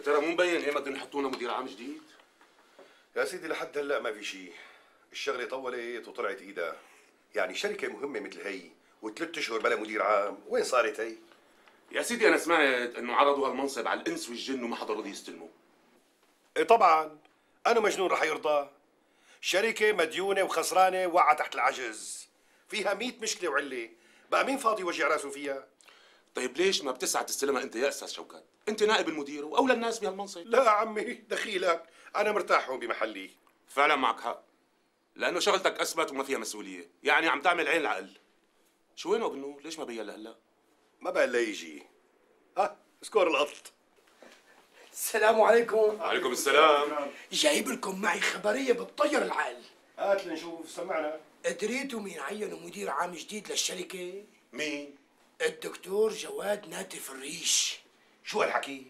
يا ترى مو مبين إيه بدهم يحطونا مدير عام جديد؟ يا سيدي لحد هلأ ما في شيء الشغلة طولت وطلعت إيدها. يعني شركة مهمة مثل هي وثلاث أشهر بلا مدير عام. وين صارت هي؟ يا سيدي أنا سمعت إنه عرضوا هالمنصب على الإنس والجن وما حدا رضي يستلمه إيه طبعا. أنا مجنون رح يرضى. شركة مديونة وخسرانة وقعت تحت العجز. فيها مئة مشكلة وعلة. بقى مين فاضي يوجع راسه فيها؟ طيب ليش ما بتسعى تستلمها انت يا أستاذ شوكات؟ انت نائب المدير وأولى الناس بهالمنصب. لا عمي دخيلك. أنا مرتاح هون بمحلي. فعلا معك حق. لأنه شغلتك أثبت وما فيها مسؤولية. يعني عم تعمل عين العقل. شو وينه بنو؟ ليش ما بين لهلا ما بقى الا يجي. ها ذكور القط السلام عليكم. وعليكم السلام. جايب لكم معي خبرية بتطير العقل. هات لنشوف سمعنا. دريتوا مين عينوا مدير عام جديد للشركة؟ مين؟ الدكتور جواد ناتف الريش شو هالحكي؟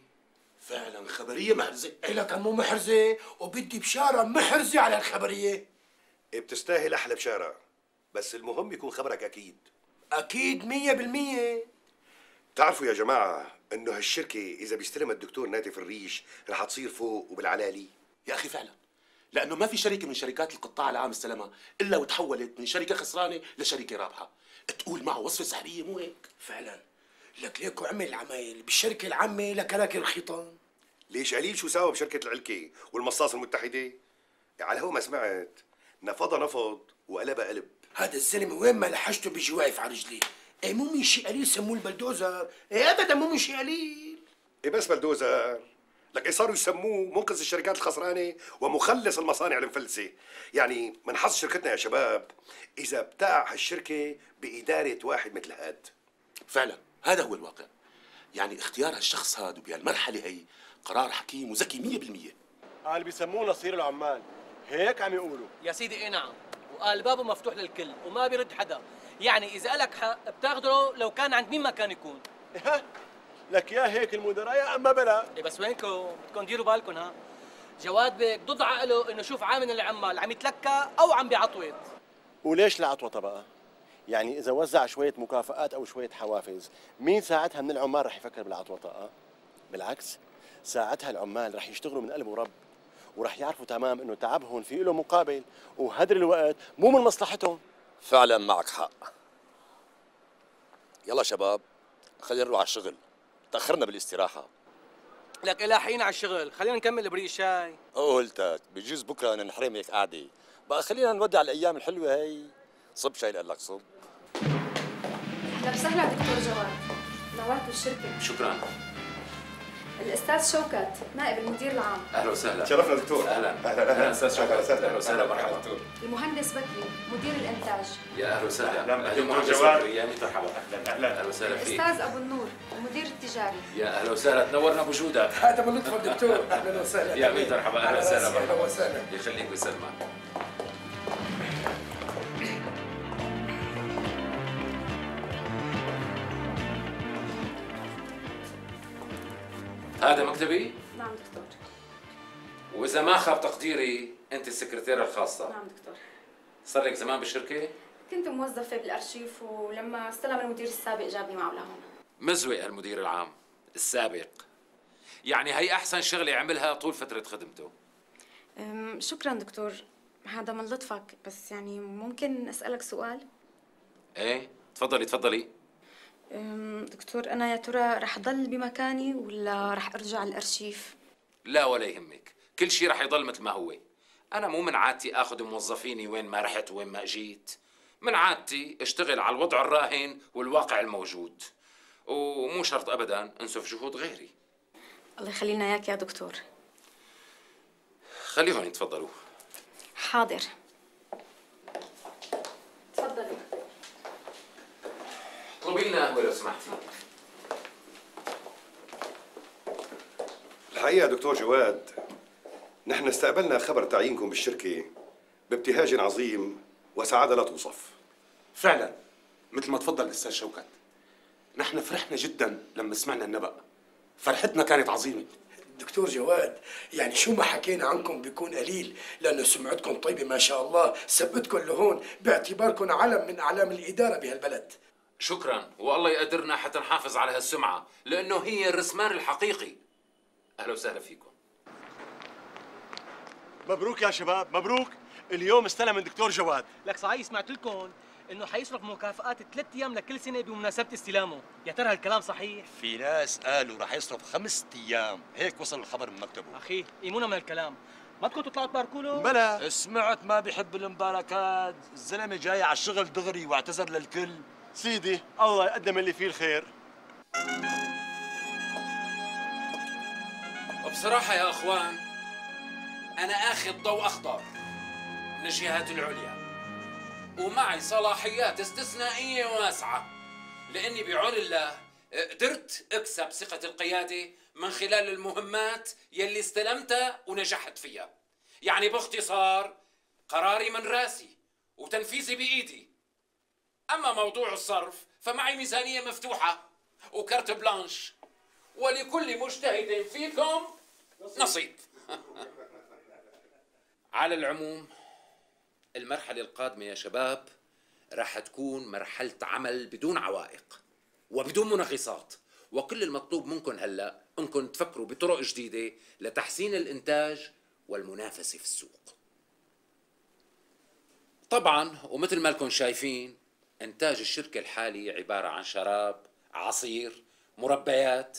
فعلا خبرية محرزة. إلك مو محرزة وبدي بشارة محرزة على الخبرية. إيه بتستاهل أحلى بشارة. بس المهم يكون خبرك أكيد. أكيد مية بالمية. بتعرفوا يا جماعة إنه هالشركة إذا بيستلمها الدكتور ناتف الريش رح تصير فوق وبالعلالي؟ يا أخي فعلا. لأنه ما في شركة من شركات القطاع العام استلمها إلا وتحولت من شركة خسرانة لشركة رابحة. تقول معه وصفه سحريه مو هيك فعلا. لك ليكو عمل عمايل بالشركة العامة لكراكي الخيطان. ليش قليل شو ساوى بشركة العلكة والمصاص المتحدة؟ على هو ما سمعت. نفضها نفض وقلبها قلب. هذا الزلمة وين ما لحشته بيجي واقف على رجليه. إيه مو من شيء قليل سموه البلدوزر. إيه ابدا مو من شيء قليل. إيه بس بلدوزر. لك إيه صاروا يسموه منقذ الشركات الخسرانة ومخلص المصانع المفلسة. يعني من حظ شركتنا يا شباب إذا بتاع هالشركة بإدارة واحد مثل هاد. فعلا هذا هو الواقع. يعني اختيار هالشخص هذا بهالمرحلة هي قرار حكيم وذكي 100% قال بيسموه نصير العمال. هيك عم يقولوا. يا سيدي إيه نعم. وقال بابه مفتوح للكل وما بيرد حدا. يعني إذا لك حق بتاخده لو كان عند مين ما كان يكون. لك يا هيك المدراء يا أما بلا. إيه بس وينكم بدكم ديروا بالكم ها؟ جواد بك ضد عقله إنه شوف عامل العمال عم يتلكى أو عم بيعطوط وليش لعطوطه بقى يعني إذا وزع شوية مكافآت أو شوية حوافز مين ساعتها من العمال رح يفكر بالعطوطه أه؟ بالعكس ساعتها العمال رح يشتغلوا من قلب ورب ورح يعرفوا تمام إنه تعبهم في له مقابل وهدر الوقت مو من مصلحتهم. فعلا معك حق. يلا شباب خلينا نروح على الشغل. تأخرنا بالاستراحة. لك لاحقين على الشغل خلينا نكمل بريق الشاي. قلتك بجوز بكرة ننحرم هيك قعدة. بقى خلينا نودع الأيام الحلوة هي. صب شاي لك صب. أهلا وسهلا دكتور جواد. نورتوا الشركة. شكرا. الأستاذ شوكت نائب المدير العام. أهلا وسهلا. شرفنا دكتور. أهلا. أهلا. أهلا. أستاذ شوكت أهلا وسهلا. أهلا وسهلا. مرحبا. دكتور المهندس بكري مدير الإنتاج. يا أهلا وسهلا. أهلا. أهلا دكتور جواد. مرحبا. أهلا. أهلا. أهلا وسهلا فيك. الأستاذ أبو النور. المدير التجاري. يا أهلا وسهلا. تنورنا بوجودك هذا من لطف الدكتور. أهلا وسهلا. يا ميت مرحبا أهلا وسهلا. أهلا وسهلا. يخليك ويسلمك هذا مكتبي؟ نعم دكتور. وإذا ما خاب تقديري أنت السكرتيرة الخاصة. نعم دكتور. صار لك زمان بالشركة؟ كنت موظفة بالأرشيف ولما استلم المدير السابق جابني معه لهون. مزوق المدير العام السابق. يعني هي أحسن شغلة عملها طول فترة خدمته. شكرا دكتور هذا من لطفك بس يعني ممكن أسألك سؤال؟ إيه تفضلي تفضلي. دكتور أنا يا ترى رح ضل بمكاني ولا رح أرجع الأرشيف؟ لا ولا يهمك كل شيء رح يضل مثل ما هو. أنا مو من عادتي آخذ موظفيني وين ما رحت وين ما جيت. من عادتي أشتغل على الوضع الراهن والواقع الموجود. ومو شرط ابدا أنسف جهود غيري. الله يخلينا إياك يا دكتور. خليهم يتفضلوا حاضر. تفضلي. اطلبي لنا قهوة لو سمحتي. الحقيقة دكتور جواد نحن استقبلنا خبر تعيينكم بالشركة بابتهاج عظيم وسعادة لا توصف. فعلا مثل ما تفضل الأستاذ شوكت. نحن فرحنا جدا لما سمعنا النبأ. فرحتنا كانت عظيمة. دكتور جواد يعني شو ما حكينا عنكم بيكون قليل لأنه سمعتكم طيبة ما شاء الله ثبتكم لهون باعتباركم علم من أعلام الإدارة بهالبلد. شكرا والله يقدرنا حتى نحافظ على هالسمعة لأنه هي الرسمان الحقيقي. أهلا وسهلا فيكم. مبروك يا شباب مبروك. اليوم استلم من دكتور جواد. لك صحيح سمعت لكم. إنه حيصرف مكافآت ثلاث أيام لكل سنة بمناسبة استلامه. يا ترى هالكلام صحيح؟ في ناس قالوا رح يصرف خمسة أيام. هيك وصل الخبر من مكتبه. أخي إيمونا من الكلام ما بدكم تطلعوا تباركوا له بلا. سمعت ما بيحب المباركات. الزلمة جاي على الشغل دغري واعتذر للكل. سيدي الله يقدم اللي فيه الخير. بصراحة يا أخوان أنا آخذ ضوء أخضر من الجهات العليا. ومعي صلاحيات استثنائية واسعة. لأني بعون الله قدرت أكسب ثقة القيادة من خلال المهمات يلي استلمتها ونجحت فيها. يعني باختصار قراري من رأسي وتنفيذي بإيدي. أما موضوع الصرف فمعي ميزانية مفتوحة وكارت بلانش. ولكل مجتهد فيكم نصيب. على العموم المرحلة القادمة يا شباب راح تكون مرحلة عمل بدون عوائق وبدون منغصات. وكل المطلوب منكم هلا انكم تفكروا بطرق جديدة لتحسين الإنتاج والمنافسة في السوق. طبعا ومثل ما لكم شايفين إنتاج الشركة الحالي عبارة عن شراب عصير مربيات.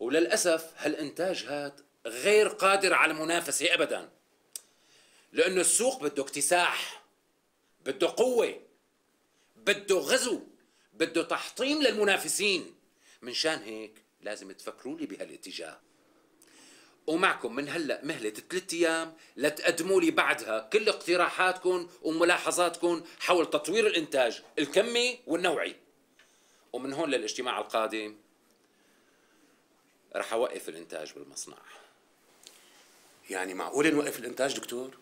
وللأسف هالإنتاج هاد غير قادر على المنافسة أبدا. لأنه السوق بده اكتساح بده قوة بده غزو بده تحطيم للمنافسين. من شان هيك لازم تفكروا لي بهالاتجاه. ومعكم من هلا مهلة ثلاث أيام لتقدموا لي بعدها كل اقتراحاتكم وملاحظاتكم حول تطوير الإنتاج الكمي والنوعي. ومن هون للاجتماع القادم رح أوقف الإنتاج بالمصنع. يعني معقول نوقف الإنتاج دكتور؟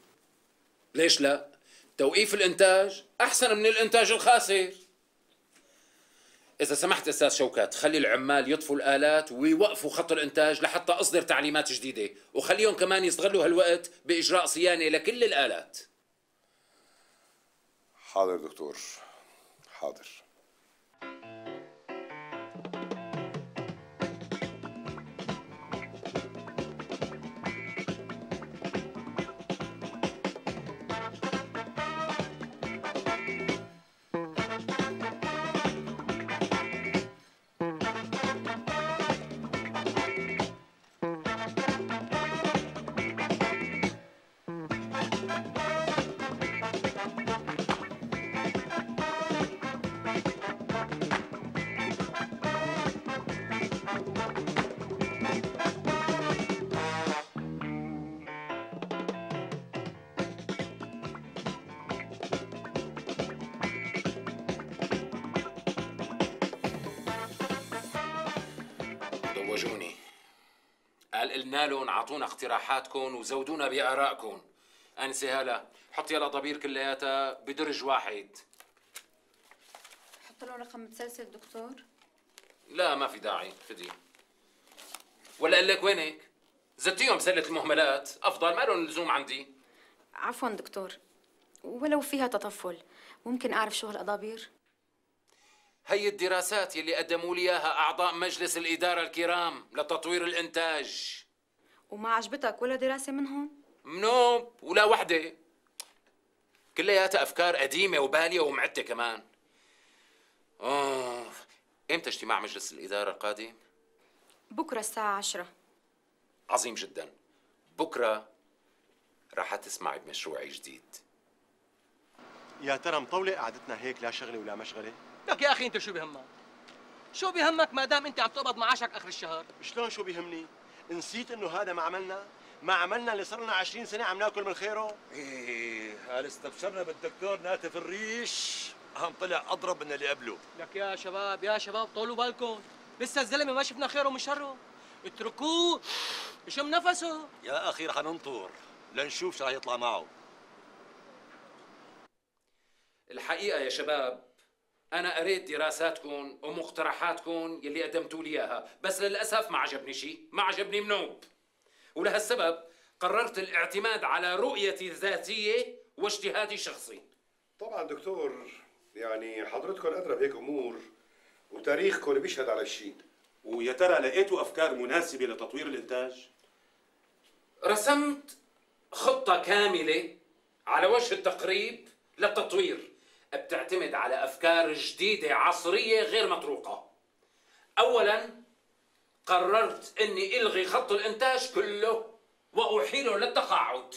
ليش لا؟ توقيف الإنتاج أحسن من الإنتاج الخاسر. إذا سمحت أستاذ شوكات خلي العمال يطفوا الآلات ويوقفوا خط الإنتاج لحتى أصدر تعليمات جديدة وخليهم كمان يستغلوا هالوقت بإجراء صيانة لكل الآلات. حاضر دكتور حاضر. قال قلنا لهم اعطونا اقتراحاتكم وزودونا بارائكم انسه هلا حطي الاضابير كلياتها بدرج واحد. حط له رقم متسلسل دكتور. لا ما في داعي فدي ولا أقول لك وينك؟ زدتيهم سلة المهملات. أفضل ما لهم لزوم عندي. عفوا دكتور. ولو فيها تطفل ممكن أعرف شو هالأضابير؟ هي الدراسات يلي قدموا لي إياها أعضاء مجلس الإدارة الكرام لتطوير الإنتاج. وما عجبتك ولا دراسة منهم؟ منوب ولا وحدة كلياتها أفكار قديمة وبالية ومعته كمان أوه إمتى اجتماع مجلس الإدارة القادم بكرة الساعة عشرة عظيم جدا بكرة راح تسمعي بمشروعي جديد يا ترى مطولة قعدتنا هيك لا شغلة ولا مشغلة؟ لك يا أخي أنت شو بهمك؟ شو بهمك ما دام أنت عم تقبض معاشك آخر الشهر؟ شلون شو بيهمني؟ نسيت إنه هذا ما عملنا؟ ما عملنا اللي صار لنا 20 سنة عم ناكل من خيره؟ إيه قال استبشرنا بالدكتور ناتف الريش؟ هم طلع أضرب من اللي قبله. لك يا شباب يا شباب طولوا بالكم. لسه الزلمة ما شفنا خيره من شره. اتركوه يشم نفسه. يا أخي رح ننطر لنشوف شو رح يطلع معه. الحقيقة يا شباب أنا قريت دراساتكم ومقترحاتكم يلي قدمتوا لي إياها بس للأسف ما عجبني شيء ما عجبني منوب. ولهالسبب قررت الاعتماد على رؤيتي الذاتية واجتهادي الشخصي طبعا دكتور يعني حضرتكم أدرى بهيك أمور وتاريخكم بيشهد على الشيء ويا ترى لقيتوا أفكار مناسبة لتطوير الإنتاج؟ رسمت خطة كاملة على وجه التقريب للتطوير. بتعتمد على أفكار جديدة عصرية غير مطروقة. أولا قررت أني ألغي خط الإنتاج كله وأحيله للتقاعد.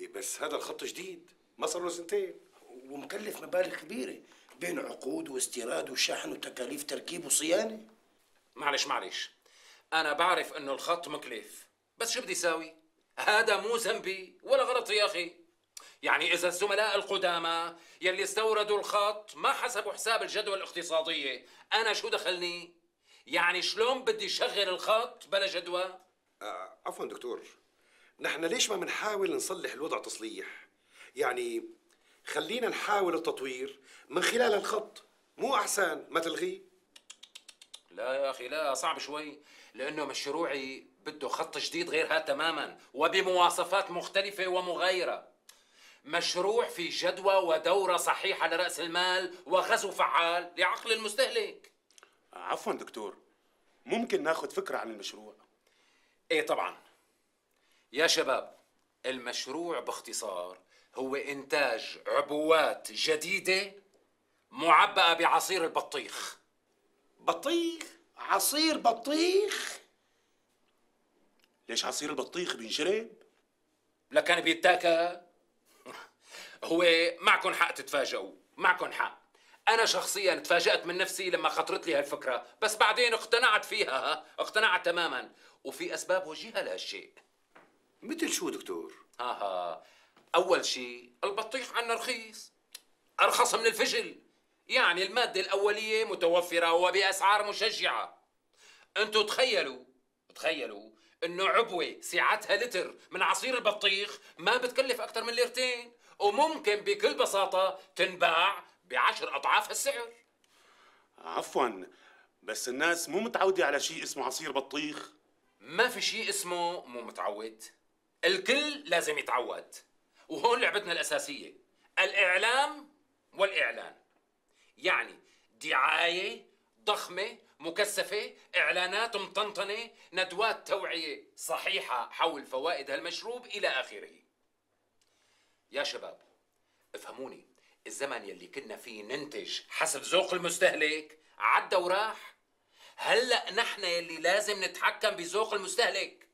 إيه بس هذا الخط جديد ما صار له سنتين. ومكلف مبالغ كبيرة بين عقود واستيراد وشحن وتكاليف تركيب وصيانة. معلش معلش. أنا بعرف أنه الخط مكلف بس شو بدي يساوي؟ هذا مو ذنبي ولا غلطي يا أخي. يعني إذا الزملاء القدامى يلي استوردوا الخط ما حسبوا حساب الجدوى الاقتصادية. أنا شو دخلني؟ يعني شلون بدي شغل الخط بلا جدوى؟ آه عفوا دكتور. نحن ليش ما بنحاول نصلح الوضع تصليح؟ يعني خلينا نحاول التطوير من خلال الخط. مو أحسن ما تلغيه لا يا أخي لا صعب شوي لأنه مشروعي بده خط جديد غير هذا تماما وبمواصفات مختلفة ومغايرة. مشروع في جدوى ودورة صحيحة لرأس المال وغزو فعال لعقل المستهلك. عفوا دكتور ممكن ناخذ فكرة عن المشروع؟ إيه طبعا. يا شباب المشروع باختصار هو إنتاج عبوات جديدة معبأة بعصير البطيخ. بطيخ؟ عصير بطيخ؟ ليش عصير البطيخ بينشرب؟ لكان بيتاكل. هو معكم حق تتفاجئوا معكم حق. أنا شخصيا تفاجأت من نفسي لما خطرت لي هالفكرة بس بعدين اقتنعت فيها ها؟ اقتنعت تماما. وفي أسباب وجيهة لهالشيء. مثل شو دكتور؟ ها ها أول شيء البطيخ عنا رخيص أرخص من الفجل. يعني المادة الأولية متوفرة وبأسعار مشجعة. أنتوا تخيلوا تخيلوا إنه عبوة سعتها لتر من عصير البطيخ ما بتكلف أكثر من ليرتين. وممكن بكل بساطة تنباع بعشر أضعاف السعر. عفوا بس الناس مو متعودة على شيء اسمه عصير بطيخ. ما في شيء اسمه مو متعود. الكل لازم يتعود. وهون لعبتنا الأساسية الإعلام والإعلان. يعني دعاية ضخمة مكثفة إعلانات مطنطنة ندوات توعية صحيحة حول فوائد هالمشروب إلى آخره. يا شباب افهموني الزمن يلي كنا فيه ننتج حسب ذوق المستهلك عدى وراح؟ هلا نحن يلي لازم نتحكم بذوق المستهلك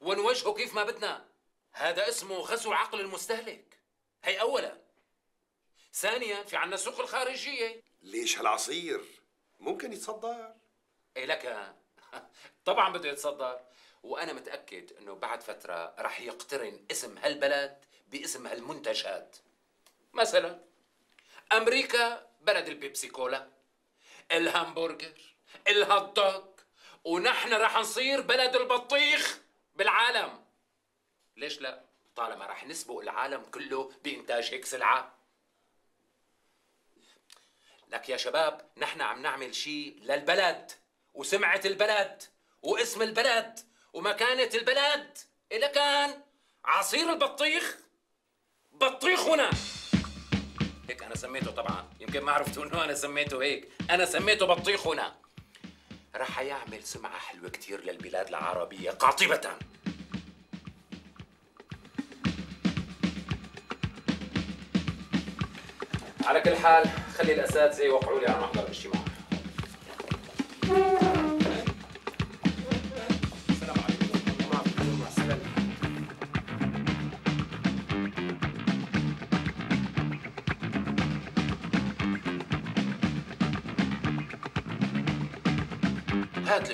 ونوجهه كيف ما بدنا. هذا اسمه غزو عقل المستهلك. هي اولا. ثانيا في عنا السوق الخارجية. ليش هالعصير؟ ممكن يتصدر. إيه لك. طبعا بده يتصدر. وأنا متأكد إنه بعد فترة رح يقترن اسم هالبلد باسم هالمنتج هاد مثلا أمريكا بلد البيبسي كولا الهامبرجر الهوت دوغ ونحن رح نصير بلد البطيخ بالعالم. ليش لا؟ طالما رح نسبق العالم كله بإنتاج هيك سلعة. لك يا شباب نحن عم نعمل شيء للبلد وسمعة البلد واسم البلد ومكانة البلد. إلى كان عصير البطيخ بطيخنا هيك أنا سميته طبعا. يمكن ما عرفتوا إنه أنا سميته هيك. أنا سميته بطيخنا رح يعمل سمعة حلوة كتير للبلاد العربية قاطبة. على كل حال خلي الأساتذة يوقعوا لي على محضر الاجتماع.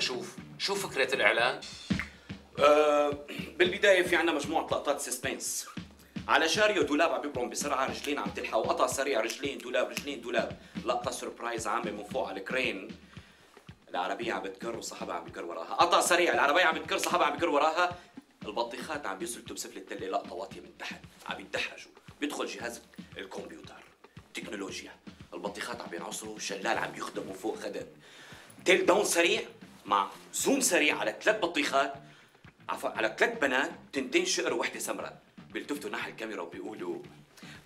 لشوف شو فكرة الإعلان؟ آه، بالبداية في عنا مجموعة لقطات suspense. على chariot دولاب عم بيبرم بسرعة رجلين عم تلحق. وقطع سريع رجلين دولاب رجلين دولاب. لقطة surprise عامة من فوق على ال crane. العربية عم بتكر وصاحبها عم بكر وراها. قطع سريع العربية عم بتكر صاحبها عم بكر وراها. البطيخات عم بيسلتوا بسفل التلة لقطة واطية من تحت. عم يتدحرجوا. بيدخل جهاز الكمبيوتر. تكنولوجيا. البطيخات عم بينعصروا شلال عم يخدموا فوق خدم. tilt down سريع. مع zoom سريع على ثلاث بطيخات عفوا على ثلاث بنات تنتين شقر وحده سمراء. بيلتفتوا ناحية الكاميرا وبيقولوا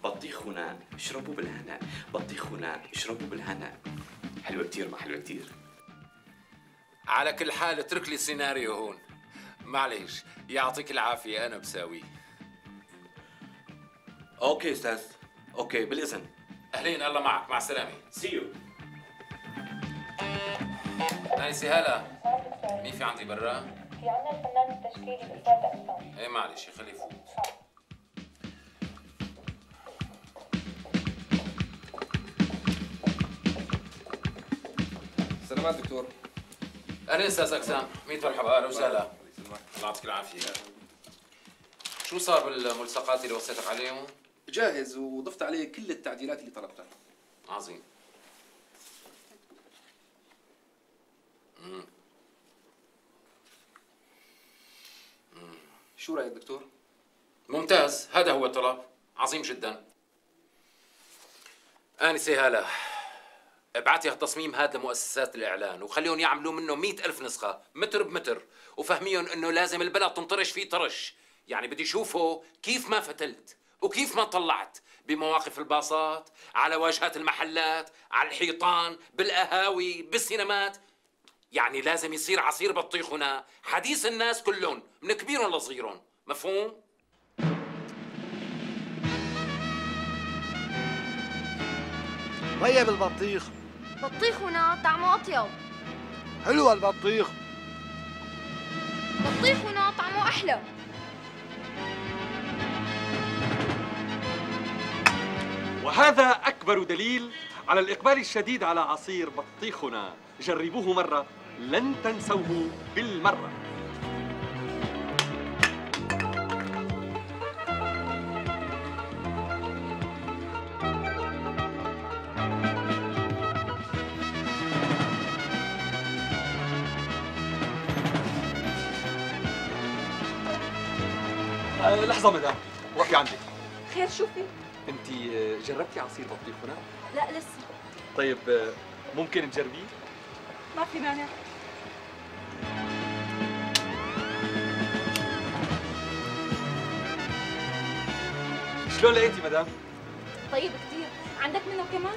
بطيخنا اشربوا بالهنا بطيخنا اشربوا بالهنا. حلوة كتير ما حلوة كتير. على كل حال اترك لي سيناريو هون. معلش يعطيك العافية أنا بساويه okay أستاذ. okay بالإذن. أهلين الله معك مع السلامة. see you نايسي هلا مين في عندي برا؟ في عنا الفنان التشكيلي الأستاذ أسلم إيه معلش خليه يفوت. سلامات دكتور. أهلا أستاذ أقسام. ميت مرحبا. أهلا وسهلا. الله يعطيك العافية. شو صار بالملصقات اللي وصيتك عليهم؟ جاهز وضفت عليه كل التعديلات اللي طلبتها. عظيم. شو رأيك دكتور؟ ممتاز هذا هو الطلب عظيم جدا. آنسة هلا. ابعتي هالتصميم هذا لمؤسسات الإعلان وخليهم يعملوا منه مئة ألف نسخة متر بمتر وفهميهم إنه لازم البلد تنطرش فيه طرش. يعني بدي شوفه كيف ما فتلت وكيف ما طلعت. بمواقف الباصات على واجهات المحلات على الحيطان بالقهاوي بالسينمات. يعني لازم يصير عصير بطيخ هنا. حديث الناس كلهم من كبيرهم لصغيرهم مفهوم؟ طيب البطيخ. بطيخ هنا طعمه أطيب. حلو البطيخ. بطيخ هنا طعمه أحلى. وهذا أكبر دليل على الإقبال الشديد على عصير بطيخنا جربوه مرة. لن تنسوه بالمرة آه، لحظة مدام وقفي عندي خير شو في؟ انت آه، جربتي عصير بطيخ هنا؟ لا لسه طيب آه، ممكن تجربيه؟ ما في مانع شلون لقيتي مدام؟ طيب كثير عندك منه كمان؟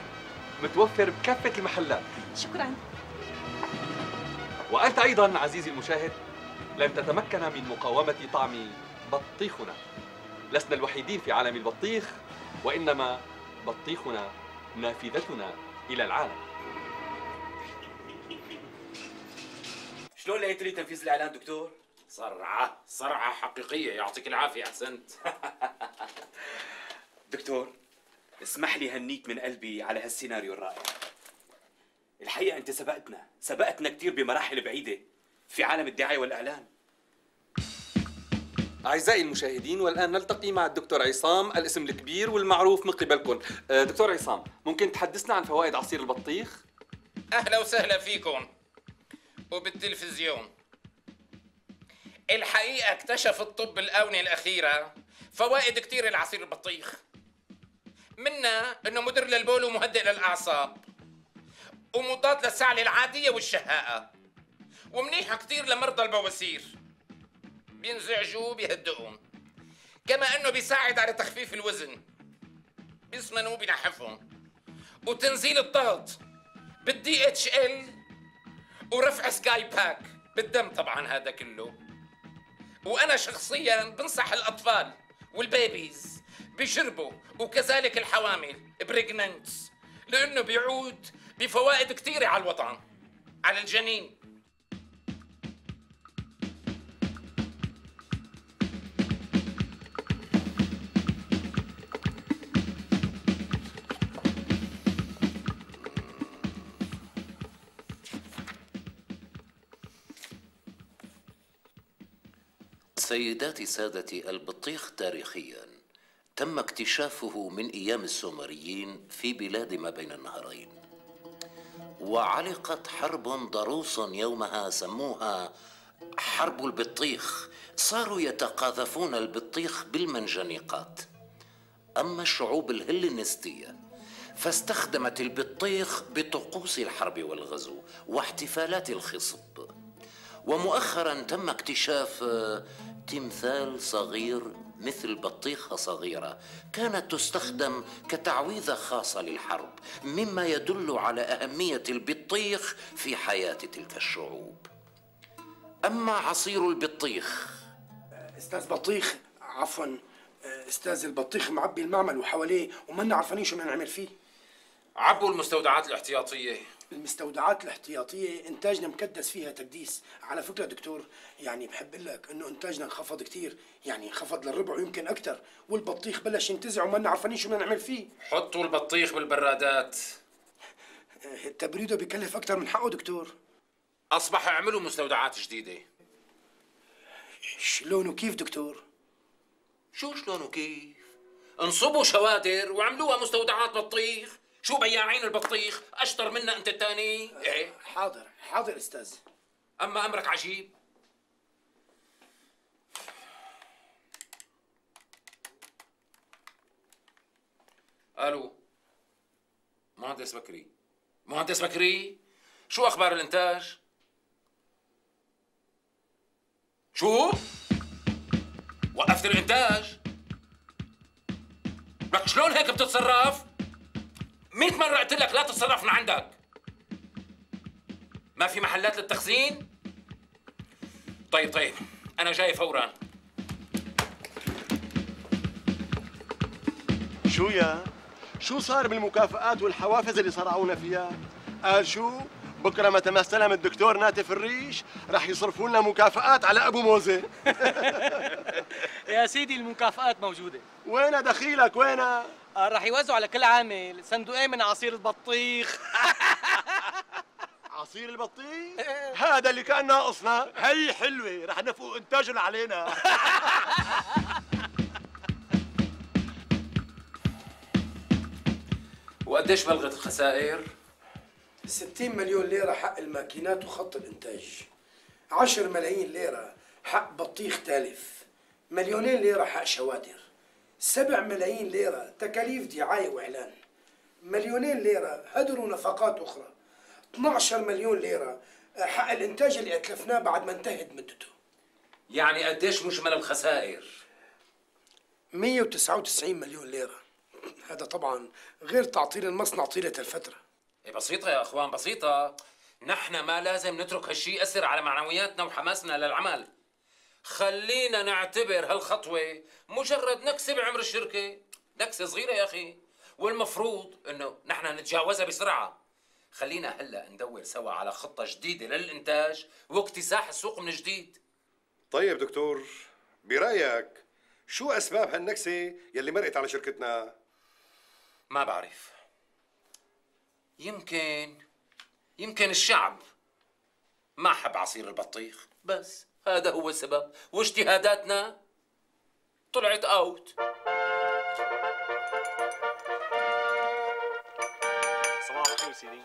متوفر بكافة المحلات. شكرا. وأنت أيضا عزيزي المشاهد لن تتمكن من مقاومة طعم بطيخنا. لسنا الوحيدين في عالم البطيخ وإنما بطيخنا نافذتنا إلى العالم. شلون لقيت لي تنفيذ الإعلان دكتور؟ صرعة صرعة حقيقية. يعطيك العافية أحسنت. دكتور اسمح لي هنيك من قلبي على هالسيناريو الرائع. الحقيقة أنت سبقتنا سبقتنا كثير بمراحل بعيدة في عالم الدعاية والإعلان. أعزائي المشاهدين والآن نلتقي مع الدكتور عصام الاسم الكبير والمعروف من قبلكم آه، دكتور عصام ممكن تحدثنا عن فوائد عصير البطيخ؟ أهلا وسهلا فيكم. وبالتلفزيون. الحقيقة اكتشف الطب الآونة الأخيرة فوائد كتير لعصير البطيخ. منها إنه مدر للبول ومهدئ للأعصاب ومضاد للسعلة العادية والشهاقة ومنيحة كتير لمرضى البواسير. بينزعجوا بيهدئهم. كما إنه بيساعد على تخفيف الوزن. بيسمنوا بينحفهم. وتنزيل الضغط بال DHL ورفع SkyPak. بالدم طبعا هذا كله. وأنا شخصيا بنصح الأطفال وال babies بيشربوا وكذلك الحوامل pregnants لأنه بيعود بفوائد كثيرة على الوطن على الجنين. سيداتي سادتي البطيخ تاريخيا تم اكتشافه من أيام السومريين في بلاد ما بين النهرين. وعلقت حرب ضروس يومها سموها حرب البطيخ. صاروا يتقاذفون البطيخ بالمنجنيقات أما الشعوب الهلينستية فاستخدمت البطيخ بطقوس الحرب والغزو واحتفالات الخصب. ومؤخرا تم اكتشاف آه، تمثال صغير مثل بطيخة صغيرة كانت تستخدم كتعويذة خاصة للحرب مما يدل على أهمية البطيخ في حياة تلك الشعوب. أما عصير البطيخ أستاذ بطيخ عفوا أستاذ البطيخ معبي المعمل وحواليه ومنا عارفين شو بدنا نعمل فيه؟ عبوا المستودعات الاحتياطية. المستودعات الاحتياطية إنتاجنا مكدس فيها تكديس. على فكرة دكتور يعني بحب أقول لك إنه إنتاجنا انخفض كتير يعني انخفض للربع ويمكن أكثر والبطيخ بلش ينتزع وما عارفين شو بدنا نعمل فيه. حطوا البطيخ بالبرادات. تبريده بكلف أكثر من حقه دكتور. أصبح اعملوا مستودعات جديدة. شلون وكيف دكتور؟ شو شلون وكيف؟ انصبوا شوادر وعملوها مستودعات بطيخ. شو بياعين البطيخ؟ أشطر منا أنت الثاني إيه. حاضر حاضر أستاذ. أما أمرك عجيب. ألو. مهندس بكري. مهندس بكري شو أخبار الإنتاج؟ شو؟ وقفت الانتاج لك شلون هيك بتتصرف؟ 100 مرة قلت لك لا تتصرف من عندك ما في محلات للتخزين؟ طيب طيب أنا جاي فورا شو يا؟ شو صار بالمكافآت والحوافز اللي صرعونا فيها؟ قال شو؟ بكرة متى ما استلم الدكتور ناتف الريش رح يصرفوا لنا مكافآت على أبو موزة يا سيدي المكافآت موجودة وين دخيلك وين؟ آه، رح يوزعوا على كل عامل. صندوقين من عصير البطيخ. عصير البطيخ؟ هذا اللي كان ناقصنا. هي حلوة. رح نفوق انتاجهم علينا. وقديش بلغت الخسائر؟ 60 مليون ليرة حق الماكينات وخط الإنتاج. 10 ملايين ليرة حق بطيخ تالف. مليونين ليرة حق شوادر 7 ملايين ليرة تكاليف دعاية وإعلان. مليونين ليرة هدر ونفقات أخرى. 12 مليون ليرة حق الإنتاج اللي أتلفناه بعد ما انتهت مدته. يعني قديش مجمل الخسائر؟ 199 مليون ليرة. هذا طبعا غير تعطيل المصنع طيلة الفترة. إيه بسيطة يا إخوان بسيطة. نحن ما لازم نترك هالشيء يأثر على معنوياتنا وحماسنا للعمل. خلينا نعتبر هالخطوة مجرد نكسة بعمر الشركة. نكسة صغيرة يا أخي. والمفروض إنه نحن نتجاوزها بسرعة. خلينا هلأ ندور سوا على خطة جديدة للإنتاج واكتساح السوق من جديد. طيب دكتور برأيك شو أسباب هالنكسة يلي مرقت على شركتنا؟ ما بعرف. يمكن يمكن الشعب ما حب عصير البطيخ. بس هذا هو السبب. واجتهاداتنا طلعت اوت صباح الخير سيدي.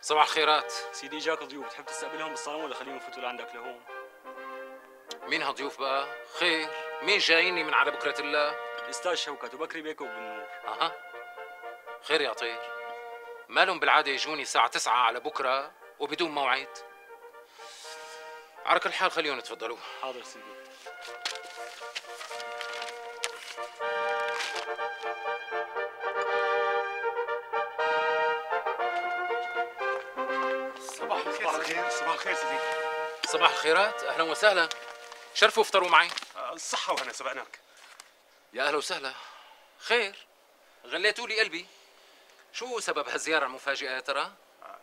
صباح الخيرات. سيدي جاك ضيوف بتحب تستقبلهم بالصالون ولا خليهم يفوتوا لعندك لهون؟ مين هالضيوف بقى؟ خير. مين جاييني من على بكرة الله؟ الأستاذ شوكت وبكري بيكو بالنور أها. خير يا طير. مالهم بالعادة يجوني الساعة تسعة على بكرة وبدون موعد؟ على كل حال خليهم يتفضلوا. حاضر سيدي. صباح الخير صباح الخير. صباح الخير سيدي. صباح الخيرات. أهلا وسهلا. شرفوا افطروا معي. الصحة وهنا سبقناك. يا أهلا وسهلا. خير. غليتوا لي قلبي. شو سبب هالزيارة المفاجئة يا ترى؟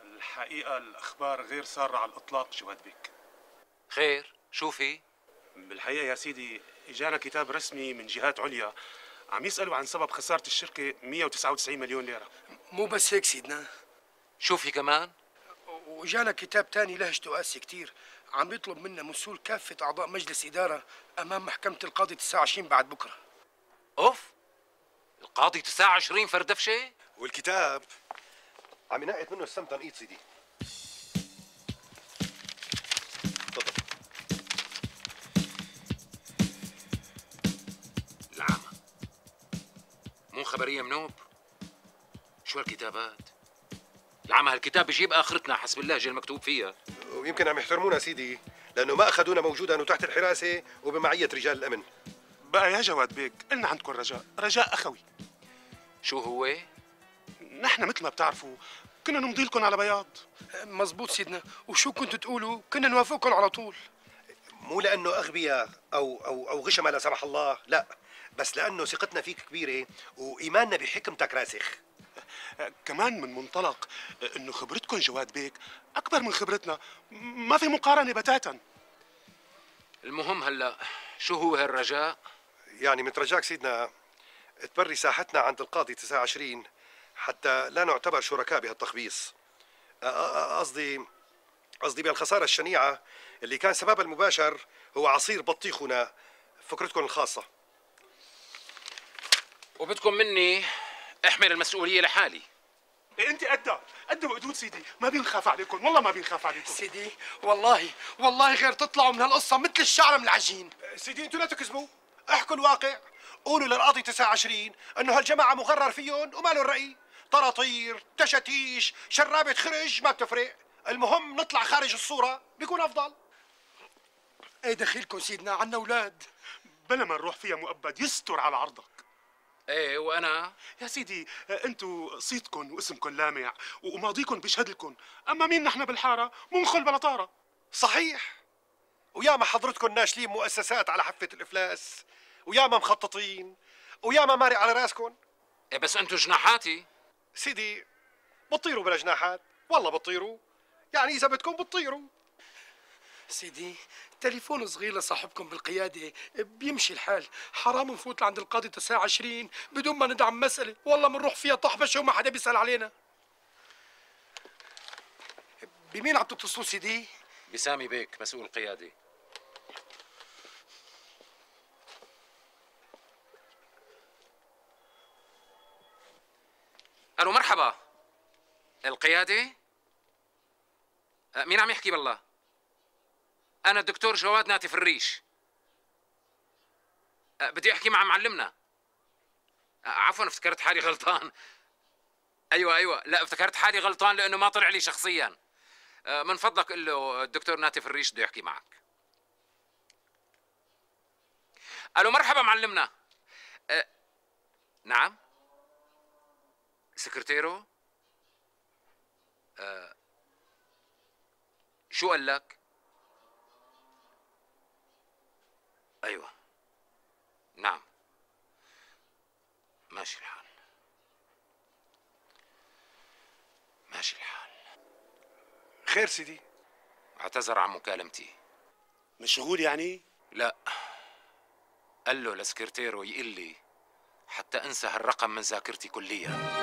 الحقيقة الأخبار غير سارة على الإطلاق جواد بك خير. شو في؟ بالحقيقة يا سيدي إجانا كتاب رسمي من جهات عليا. عم يسألوا عن سبب خسارة الشركة 199 مليون ليرة. مو بس هيك سيدنا. شو في كمان؟ وجانا كتاب تاني لهجته قاسي كتير. عم بيطلب منا مسؤول كافة أعضاء مجلس إدارة أمام محكمة القاضي الساعة 20 بعد بكرة. أوف! القاضي الساعة 20 فردفشة والكتاب عم ينقط منه السم تنقيط سيدي. مو خبرية منوب شو هالكتابات؟ العامة هالكتاب بجيب آخرتنا حسب اللهجة المكتوب فيها. ويمكن عم يحترمونا سيدي لأنه ما أخذونا موجودا وتحت الحراسة وبمعية رجال الأمن. بقى يا جواد بيك قلنا عندكم رجاء رجاء أخوي. شو هو؟ نحن مثل ما بتعرفوا كنا نمضي لكم على بياض. مزبوط سيدنا وشو كنتوا تقولوا؟ كنا نوافقكم على طول. مو لأنه اغبياء أو أو أو غشمه لا سمح الله لا. بس لأنه ثقتنا فيك كبيرة وإيماننا بحكمتك راسخ. كمان من منطلق إنه خبرتكم جواد بيك أكبر من خبرتنا. ما في مقارنة بتاتا. المهم هلا شو هو هالرجاء؟ يعني مترجاك سيدنا تبري ساحتنا عند القاضي 29 حتى لا نعتبر شركاء بهالتخبيص. قصدي قصدي بالخسارة الشنيعة اللي كان سببها المباشر هو عصير بطيخنا فكرتكم الخاصة. وبدكم مني احمل المسؤولية لحالي. إيه أنت قدها قد وقدود سيدي. ما بينخاف عليكم والله ما بينخاف عليكم. سيدي والله والله غير تطلعوا من هالقصة مثل الشعر من العجين. سيدي أنتوا لا تكذبوا. أحكوا الواقع. قولوا للقاضي 29 إنه هالجماعة مغرر فيهم وما لهم رأي. طراطير تشاتيش شرابة خرج ما بتفرق. المهم نطلع خارج الصورة بيكون أفضل. إيه دخيلكم سيدنا؟ عنا أولاد بلا ما نروح فيها مؤبد يستر على عرضك. إيه وأنا؟ يا سيدي أنتوا صيتكم واسمكم لامع وماضيكم بيشهد لكم اما مين نحن بالحارة؟ منخل بلا طارة. صحيح. وياما حضرتكم ناشلين مؤسسات على حفة الإفلاس وياما مخططين وياما مارق على راسكم إيه بس انتو جناحاتي. سيدي بتطيروا بلا جناحات؟ والله بتطيروا. يعني إذا بدكم بتطيروا. سيدي تليفون صغير لصاحبكم بالقيادة. بيمشي الحال. حرام نفوت لعند القاضي 29 بدون ما ندعم مسألة. والله بنروح فيها طحبشة وما حدا بيسأل علينا. بمين عم تتصلوا سيدي؟ بسامي بيك مسؤول قيادي. ألو مرحبا. القيادي؟ أه، مين عم يحكي بالله؟ أنا الدكتور جواد ناتف الريش أه، بدي أحكي مع معلمنا. أه، عفوا افتكرت حالي غلطان. أيوه أيوه. لا افتكرت حالي غلطان لأنه ما طلع لي شخصيا. أه، من فضلك قل له الدكتور ناتف الريش بده يحكي معك. ألو مرحبا معلمنا. نعم. سكرتيرو. شو قال لك؟ أيوه. نعم. ماشي الحال. ماشي الحال. خير سيدي. اعتذر عن مكالمتي. مشغول يعني؟ لا. قال له لسكرتيرو يقل لي حتى انسى هالرقم من ذاكرتي كليا.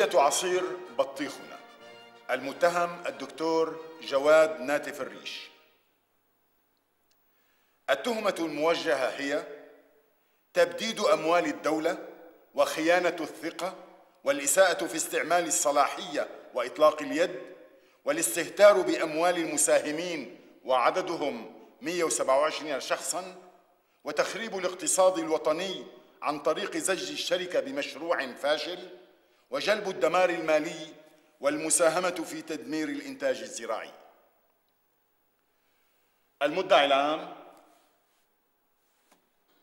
قضية عصير بطيخنا. المتهم الدكتور جواد ناتف الريش. التهمة الموجهة هي تبديد أموال الدولة وخيانة الثقة والإساءة في استعمال الصلاحية وإطلاق اليد والاستهتار بأموال المساهمين وعددهم 127 شخصا وتخريب الاقتصاد الوطني عن طريق زج الشركة بمشروع فاشل وجلب الدمار المالي والمساهمة في تدمير الإنتاج الزراعي. المدعي العام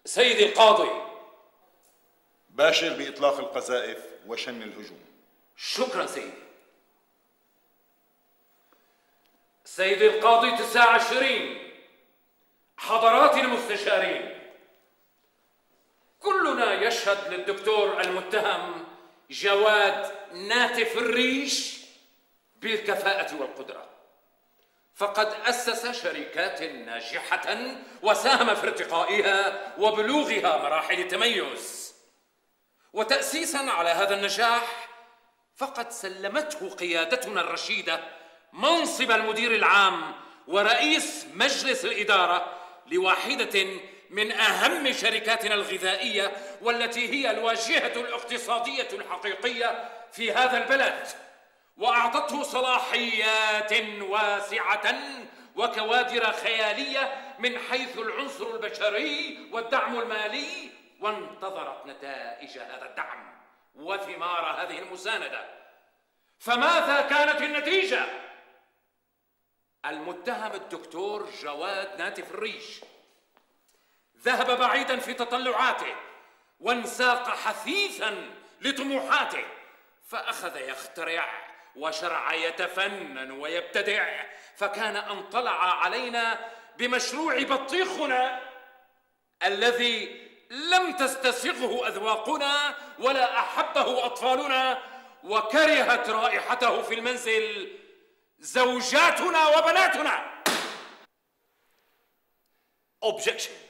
سيدي القاضي. باشر بإطلاق القذائف وشن الهجوم. شكرا سيدي. سيدي القاضي تسعة عشرين حضرات المستشارين. كلنا يشهد للدكتور المتهم جواد ناتف الريش بالكفاءة والقدرة. فقد أسس شركات ناجحة وساهم في ارتقائها وبلوغها مراحل التميز. وتأسيسا على هذا النجاح فقد سلمته قيادتنا الرشيدة منصب المدير العام ورئيس مجلس الإدارة لواحدة من أهم شركاتنا الغذائية والتي هي الواجهة الاقتصادية الحقيقية في هذا البلد. وأعطته صلاحيات واسعة وكوادر خيالية من حيث العنصر البشري والدعم المالي وانتظرت نتائج هذا الدعم وثمار هذه المساندة. فماذا كانت النتيجة؟ المتهم الدكتور جواد ناتف الريش. ذهب بعيدا في تطلعاته وانساق حثيثا لطموحاته فأخذ يخترع وشرع يتفنن ويبتدع فكان أن طلع علينا بمشروع بطيخنا الذي لم تستسغه أذواقنا ولا أحبه أطفالنا وكرهت رائحته في المنزل زوجاتنا وبناتنا. اوبجكشن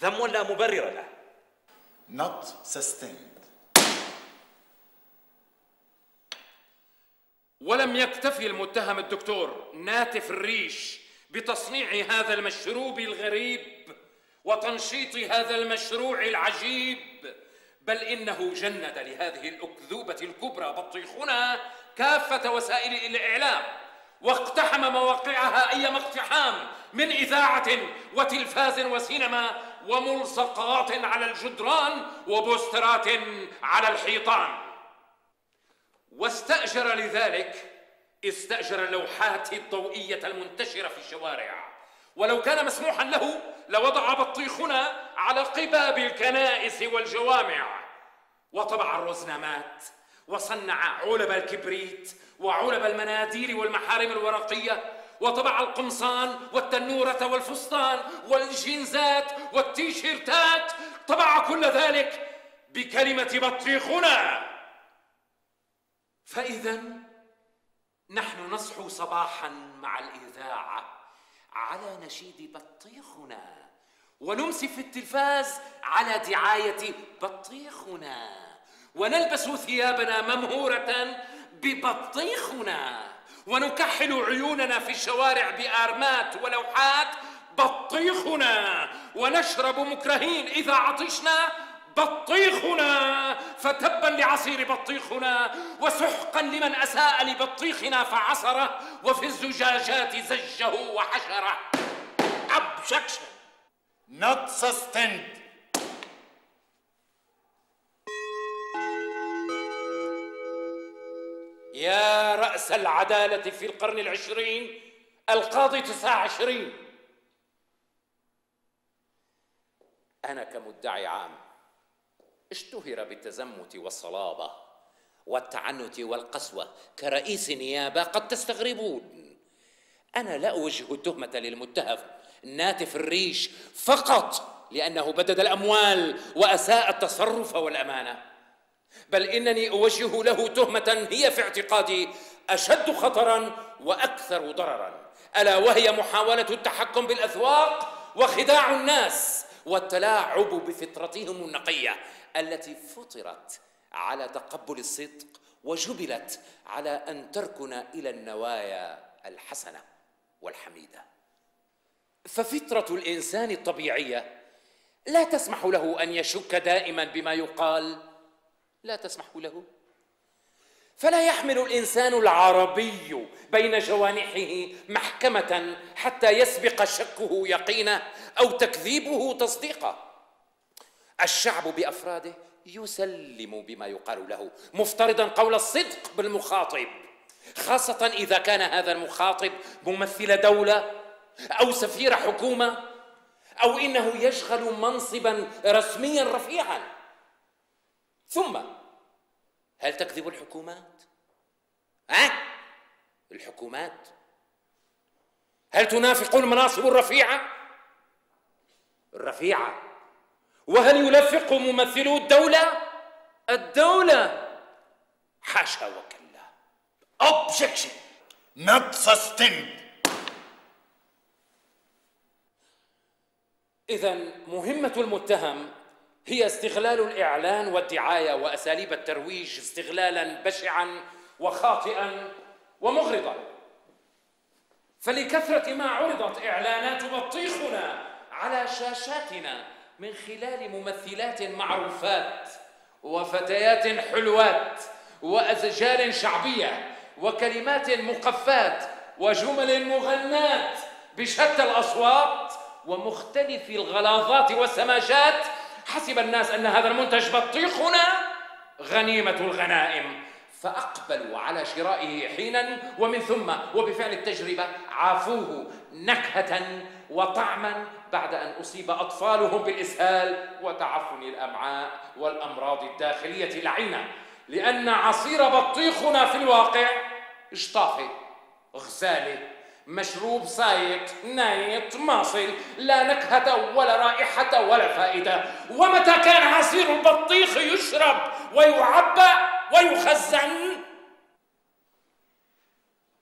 ذم لا مبرر له. Not sustained. ولم يكتفي المتهم الدكتور ناتف الريش بتصنيع هذا المشروب الغريب وتنشيط هذا المشروع العجيب بل إنه جند لهذه الأكذوبة الكبرى بطيخنا كافة وسائل الإعلام واقتحم مواقعها ايما اقتحام من إذاعة وتلفاز وسينما وملصقات على الجدران وبوسترات على الحيطان. واستأجر لذلك استأجر اللوحات الضوئية المنتشرة في الشوارع. ولو كان مسموحا له لوضع بطيخنا على قباب الكنائس والجوامع. وطبع الرزنامات وصنع علب الكبريت وعلب المناديل والمحارم الورقية وطبع القمصان والتنورة والفستان والجينزات والتيشيرتات. طبع كل ذلك بكلمة بطيخنا. فإذا نحن نصحو صباحا مع الإذاعة على نشيد بطيخنا ونمسي في التلفاز على دعاية بطيخنا ونلبس ثيابنا ممهورة ببطيخنا. ونكحل عيوننا في الشوارع بآرمات ولوحات بطيخنا! ونشرب مكرهين إذا عطشنا بطيخنا! فتبا لعصير بطيخنا وسحقا لمن أساء لبطيخنا فعصره وفي الزجاجات زجه وحشره. objection not sustained. يا رأس العدالة في القرن العشرين القاضي تسعة عشرين. أنا كمدعي عام اشتهر بالتزمت والصلابة والتعنت والقسوة. كرئيس نيابة قد تستغربون. أنا لا أوجه التهمة للمتهم ناتف الريش فقط لأنه بدد الأموال وأساء التصرف والأمانة. بل إنني أوجه له تهمة هي في اعتقادي أشد خطرا وأكثر ضررا. ألا وهي محاولة التحكم بالأذواق وخداع الناس والتلاعب بفطرتهم النقية التي فطرت على تقبل الصدق وجبلت على أن تركن إلى النوايا الحسنة والحميدة. ففطرة الإنسان الطبيعية لا تسمح له أن يشك دائما بما يقال لا تسمح له. فلا يحمل الإنسان العربي بين جوانحه محكمة حتى يسبق شكه يقينه أو تكذيبه تصديقه الشعب بأفراده يسلم بما يقال له مفترضا قول الصدق بالمخاطب. خاصة إذا كان هذا المخاطب ممثل دولة أو سفير حكومة أو إنه يشغل منصبا رسميا رفيعا. ثم هل تكذب الحكومات؟ ها؟ الحكومات هل تنافق المناصب الرفيعة؟ الرفيعة وهل يلفق ممثلو الدولة؟ الدولة حاشا وكلا objection not sustained إذا مهمة المتهم هي استغلال الإعلان والدعاية وأساليب الترويج استغلالا بشعا وخاطئا ومغرضا. فلكثرة ما عرضت إعلانات بطيخنا على شاشاتنا من خلال ممثلات معروفات وفتيات حلوات وأزجار شعبية وكلمات مقفات وجمل مغنات بشتى الأصوات ومختلف الغلاظات والسماجات حسب الناس أن هذا المنتج بطيخنا غنيمة الغنائم فأقبلوا على شرائه حينا ومن ثم وبفعل التجربة عافوه نكهة وطعما بعد أن أصيب أطفالهم بالإسهال وتعفن الأمعاء والأمراض الداخلية العينة. لأن عصير بطيخنا في الواقع اشطافة غزالة مشروب سايط نايط ماصل لا نكهة ولا رائحة ولا فائدة. ومتى كان عصير البطيخ يشرب ويعبأ ويخزن؟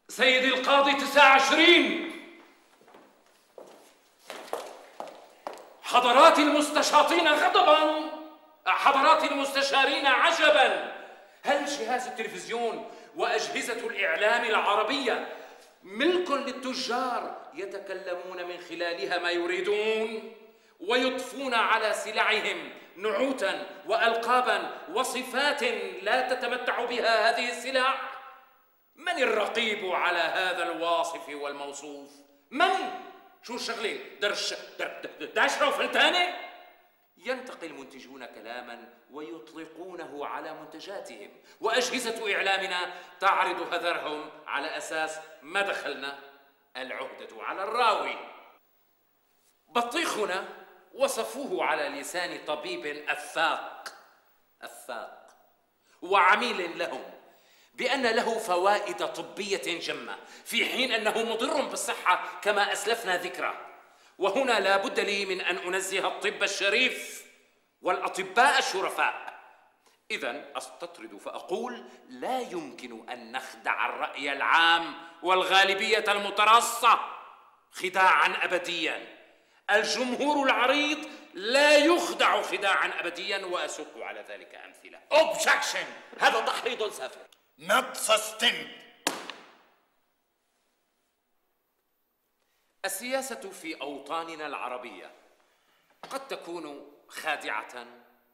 سيدي القاضي تسعة عشرين. حضرات المستشاطين غضبا. حضرات المستشارين عجبا. هل جهاز التلفزيون وأجهزة الإعلام العربية ملك للتجار يتكلمون من خلالها ما يريدون ويضفون على سلعهم نعوتا وألقابا وصفات لا تتمتع بها هذه السلع. من الرقيب على هذا الواصف والموصوف؟ من؟ شو الشغلة؟ درش دشره وفلتانه ينتقي المنتجون كلاما ويطلقونه على منتجاتهم. وأجهزة إعلامنا تعرض هذرهم على أساس ما دخلنا العهدة على الراوي. بطيخنا وصفوه على لسان طبيب أفاق أفاق وعميل لهم بأن له فوائد طبية جمة في حين أنه مضر بالصحة كما أسلفنا ذكره. وهنا لا بد لي من أن أنزه الطب الشريف والأطباء الشرفاء إذا أستطرد فأقول لا يمكن أن نخدع الرأي العام والغالبية المترصه خداعا ابديا الجمهور العريض لا يخدع خداعا ابديا واسوق على ذلك أمثلة Objection! هذا تحريض سافر Not sustained. السياسة في أوطاننا العربية قد تكون خادعة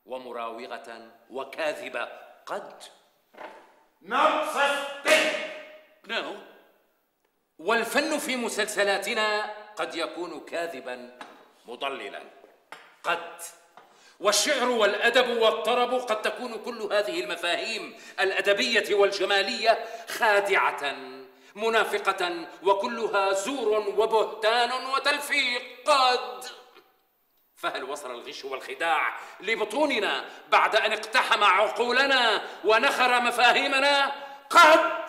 ومراوغة وكاذبة. قد. Not sustained. نو والفن في مسلسلاتنا قد يكون كاذبا مضللا. قد. والشعر والأدب والطرب قد تكون كل هذه المفاهيم الأدبية والجمالية خادعة منافقة وكلها زور وبهتان وتلفيق. قد فهل وصل الغش والخداع لبطوننا بعد أن اقتحم عقولنا ونخر مفاهيمنا؟ قد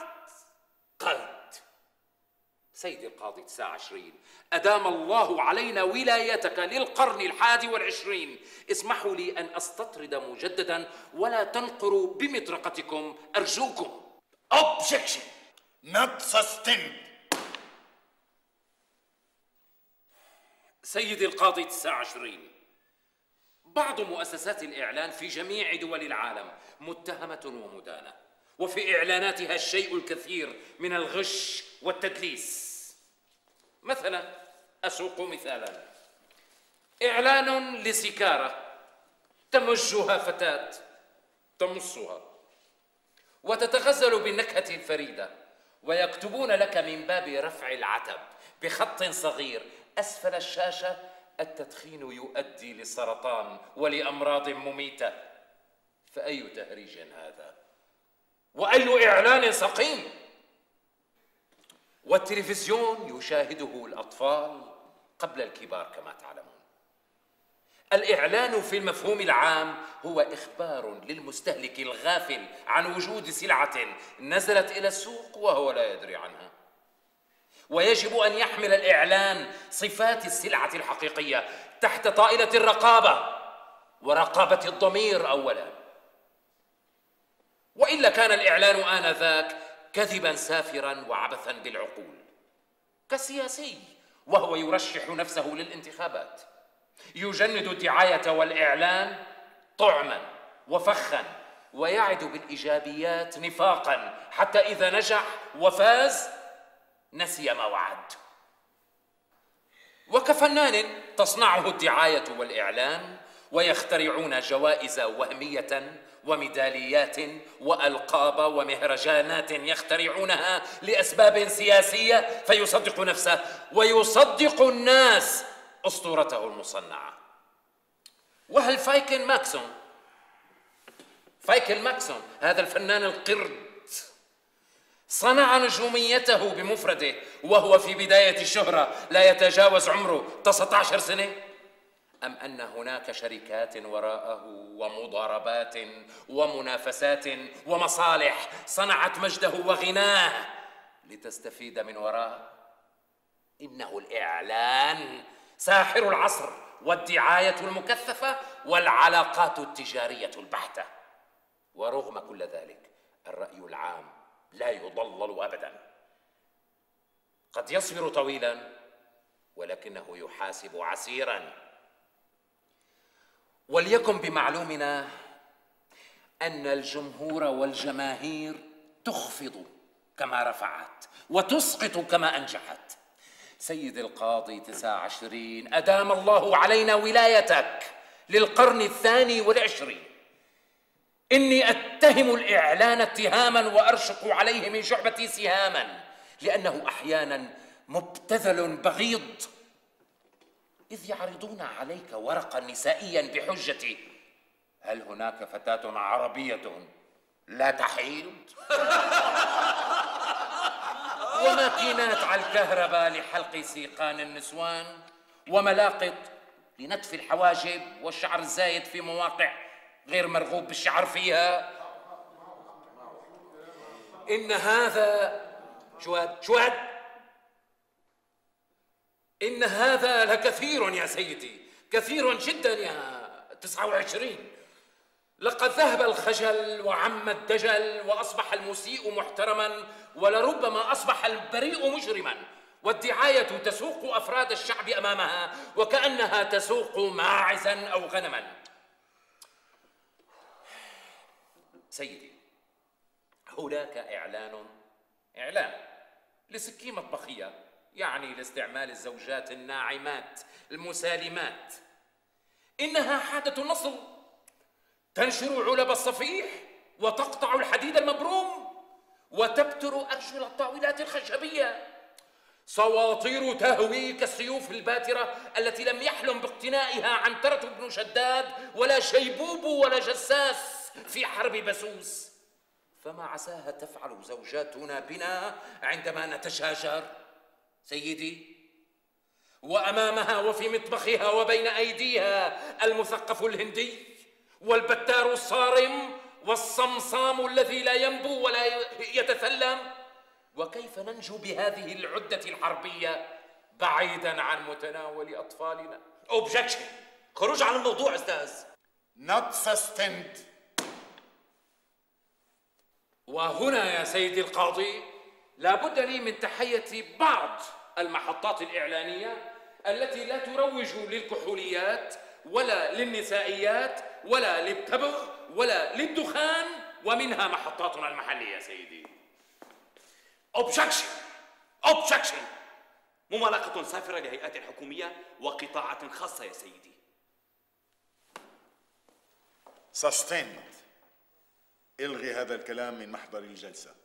قد. سيدي القاضي تسعة عشرين أدام الله علينا ولايتك للقرن الحادي والعشرين اسمحوا لي أن أستطرد مجددا ولا تنقروا بمطرقتكم أرجوكم. Objection! Not sustained. سيدي القاضي تسعة عشرين. بعض مؤسسات الإعلان في جميع دول العالم متهمة ومدانة وفي إعلاناتها الشيء الكثير من الغش والتدليس. مثلا أسوق مثالا. إعلان لسكارة تمجها فتاة تمصها وتتغزل بالنكهة الفريدة ويكتبون لك من باب رفع العتب بخط صغير. أسفل الشاشة التدخين يؤدي للسرطان ولأمراض مميتة. فأي تهريج هذا؟ وأي إعلان سقيم؟ والتلفزيون يشاهده الأطفال قبل الكبار كما تعلمون. الإعلان في المفهوم العام هو إخبار للمستهلك الغافل عن وجود سلعة نزلت إلى السوق وهو لا يدري عنها. ويجب أن يحمل الإعلان صفات السلعة الحقيقية تحت طائلة الرقابة ورقابة الضمير أولا. وإلا كان الإعلان آنذاك كذبا سافرا وعبثا بالعقول. كالسياسي وهو يرشح نفسه للانتخابات. يجند الدعاية والإعلان طعما وفخا ويعد بالإيجابيات نفاقا حتى إذا نجح وفاز نسي ما وعد. وكفنان تصنعه الدعاية والإعلان ويخترعون جوائز وهمية وميداليات وألقاب ومهرجانات يخترعونها لأسباب سياسية فيصدق نفسه ويصدق الناس أسطورته المصنعة. وهل فايكن ماكسون فايكل ماكسون هذا الفنان القرد صنع نجوميته بمفرده وهو في بداية الشهرة لا يتجاوز عمره 19 سنة؟ أم أن هناك شركات وراءه ومضاربات ومنافسات ومصالح صنعت مجده وغناه لتستفيد من وراءه إنه الإعلان ساحر العصر والدعاية المكثفة والعلاقات التجارية البحتة. ورغم كل ذلك الرأي العام لا يضلل أبدا. قد يصبر طويلا ولكنه يحاسب عسيرا. وليكن بمعلومنا أن الجمهور والجماهير تخفض كما رفعت وتسقط كما أنجحت. سيد القاضي تسعة عشرين أدام الله علينا ولايتك للقرن الثاني والعشرين. إني أتهم الإعلان اتهاما وأرشق عليه من شعبتي سهاما لأنه أحيانا مبتذل بغيض. إذ يعرضون عليك ورقا نسائيا بحجة هل هناك فتاة عربية؟ لا تحيض؟ وماكينات على الكهرباء لحلق سيقان النسوان وملاقط لنتف الحواجب والشعر الزايد في مواقع غير مرغوب بالشعر فيها. إن هذا شواد شواد إن هذا لكثير يا سيدي كثير جدا يا تسعة وعشرين. لقد ذهب الخجل وعم الدجل وأصبح المسيء محترما ولربما أصبح البريء مجرما والدعاية تسوق أفراد الشعب أمامها وكأنها تسوق ماعزا أو غنما. سيدي هناك إعلان إعلان لسكين مطبخية يعني لاستعمال الزوجات الناعمات المسالمات. إنها حادة النصر تنشر علب الصفيح وتقطع الحديد المبروم. وتبتر أرجل الطاولات الخشبية. سواطير تهوي كالسيوف الباترة التي لم يحلم باقتنائها عنترة بن شداد ولا شيبوب ولا جساس في حرب بسوس. فما عساها تفعل زوجاتنا بنا عندما نتشاجر؟ سيدي وأمامها وفي مطبخها وبين أيديها المثقف الهندي والبتار الصارم والصمصام الذي لا ينبو ولا يتثلم وكيف ننجو بهذه العدة الحربية بعيدا عن متناول أطفالنا؟ اوبجكشن خروج عن الموضوع أستاذ. Not sustained. وهنا يا سيدي القاضي لابد لي من تحية بعض المحطات الإعلانية التي لا تروج للكحوليات ولا للنسائيات ولا للتبغ ولا للدخان ومنها محطاتنا المحلية سيدي. objection objection ممالقة سافرة لهيئات حكومية وقطاعات خاصة يا سيدي. Sustained إلغي هذا الكلام من محضر الجلسة.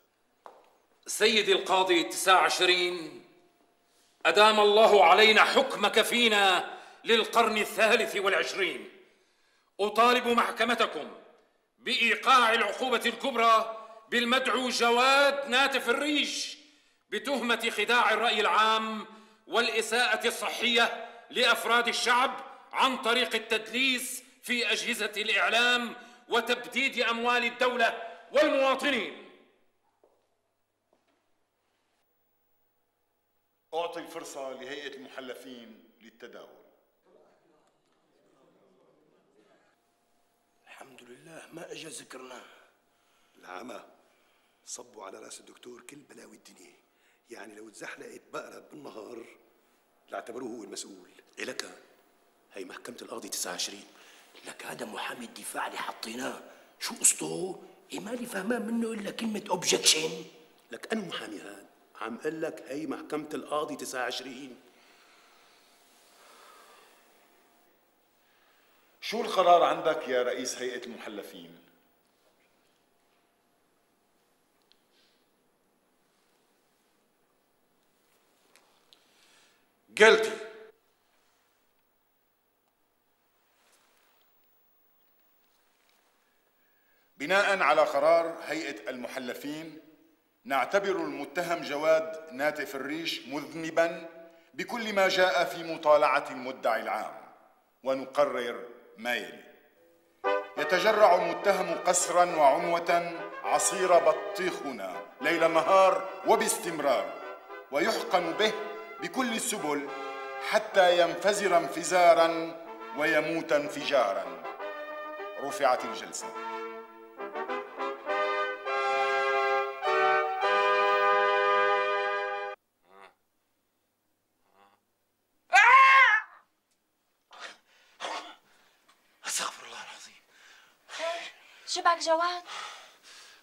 سيدي القاضي التسعة عشرين أدام الله علينا حكمك فينا للقرن الثالث والعشرين. أطالب محكمتكم بإيقاع العقوبة الكبرى بالمدعو جواد ناتف الريش بتهمة خداع الرأي العام والإساءة الصحية لأفراد الشعب عن طريق التدليس في أجهزة الإعلام وتبديد أموال الدولة والمواطنين. أعطي الفرصة لهيئة المحلفين للتداول لله ما اجى ذكرنا. العمى صبوا على رأس الدكتور كل بلاوي الدنيا. يعني لو اتزحلقت بقرة بالنهار لاعتبروه هو المسؤول. إلك هي محكمة القاضي 29 لك هذا محامي الدفاع اللي حطيناه. شو قصته؟ إيه مالي فهمان منه إلا كلمة اوبجكشن لك أنا محامي هاد عم قل لك هي محكمة القاضي 29 شو القرار عندك يا رئيس هيئة المحلفين؟ guilty بناء على قرار هيئة المحلفين نعتبر المتهم جواد ناتف الريش مذنبا بكل ما جاء في مطالعة المدعي العام ونقرر ما يلي يتجرع المتهم قسرا وعنوة عصير بطيخنا ليل نهار وباستمرار. ويحقن به بكل السبل حتى ينفجر انفجارا ويموت انفجارا. رفعت الجلسة. شبك جواد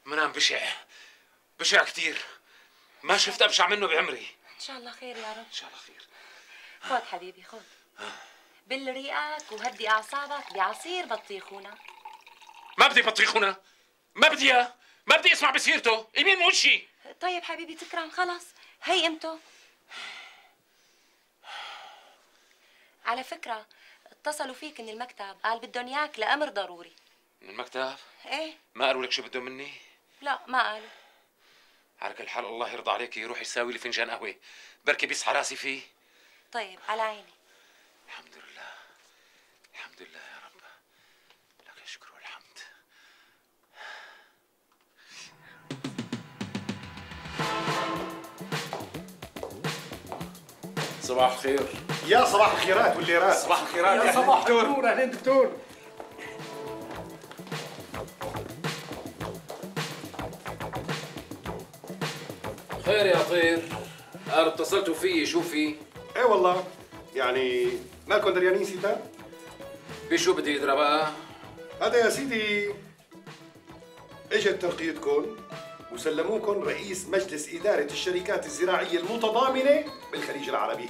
منام بشع. بشع كثير ما شفت أبشع منه بعمري. إن شاء الله خير يا رب. إن شاء الله خير. خذ حبيبي خذ. بل ريقك وهدي أعصابك بعصير بطيخونا ما بدي بطيخ هنا. ما بدي. ما بدي أسمع بسيرته يمين وشي طيب حبيبي تكرم خلص. هي قيمته على فكرة اتصلوا فيك من المكتب. قال بدهم إياك لأمر ضروري. من المكتب؟ إيه. ما قالوا لك شو بدهم مني؟ لا ما قالوا. على كل حال الله يرضى عليك يروح يساوي لي فنجان قهوة. بركي بيصحى راسي فيه. طيب على عيني. الحمد لله. الحمد لله يا رب. لك الشكر والحمد. صباح الخير. يا صباح الخيرات والليرات. صباح الخيرات. يا صباح النور. أهلين دكتور. خير يا طير. قال اتصلتوا فيي شو في إيه والله يعني مالكم دريانين سيتا؟ بشو بدي يدرى بقى؟ هذا يا سيدي إجت ترقيتكم وسلموكم رئيس مجلس إدارة الشركات الزراعية المتضامنة بالخليج العربي.